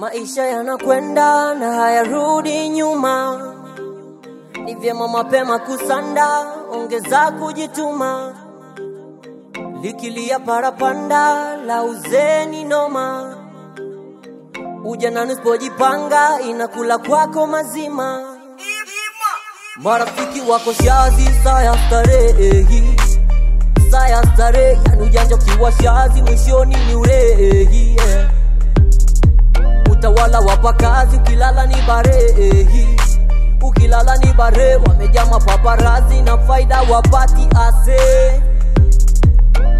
Maisha yanakwenda na hayarudi nyuma, ni vyema mapema kusanda, ongeza kujituma. Likilia parapanda la uzeni noma, ujanani usipojipanga inakula kwako mazima. Marafiki wako shazi, saa ya starehi, saa ya starehe, yani ujanja ukiwa shazi, mwishoni ni urehi yeah. Utawala wapakazi, ukilala ni barehi, ukilala ni bare, wamejaa mapaparazi na faida wapati ase.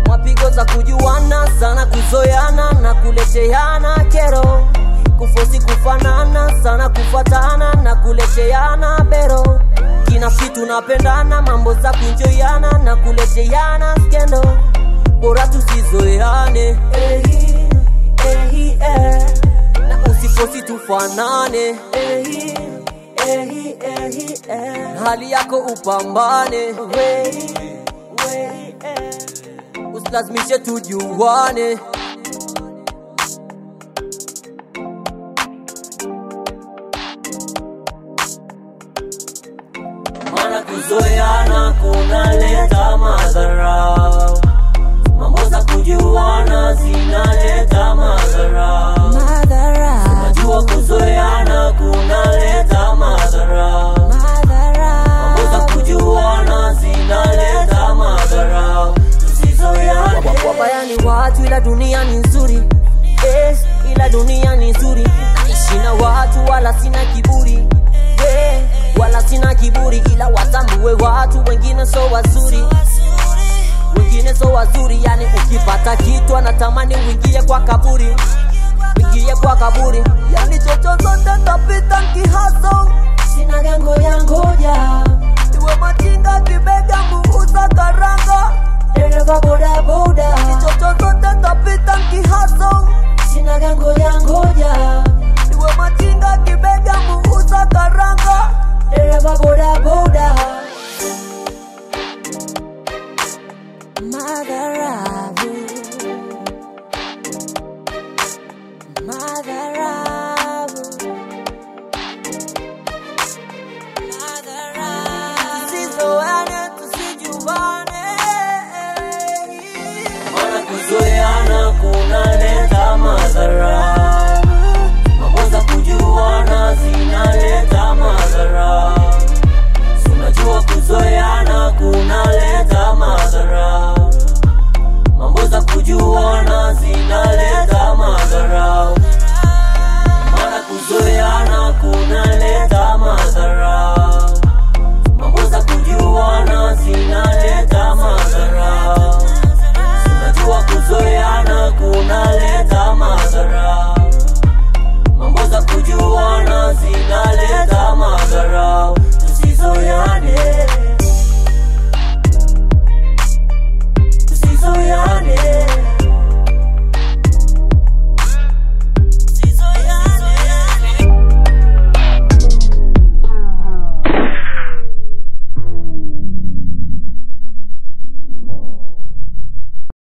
Mapigo za kujuana sana, kuzoyana na kuleteana kero, kufosi kufanana sana, kufatana na kuleteana bero, kinafi tunapendana, mambo za kunjoiana na kuleteana skendo, bora tusizoeane tufanane hali yako upambane. Wehi, wehi, eh usilazimishe tujuane. Maana kuzoeana kunaleta madhara, wala sina kiburi. Yeah, wala sina kiburi, ila watambue watu wengine so wazuri. Wengine so wazuri, yani ukipata kitu anatamani uingie kwa kaburi, uingie kwa kaburi, yani chochote tapita nkihaso, sina gango ya madharabu. Tusizoeane, tusijuane. Maana kuzoeana kunaleta madhara, makosa kujuana zinaleta madhara. sunajua kuzoeana kuna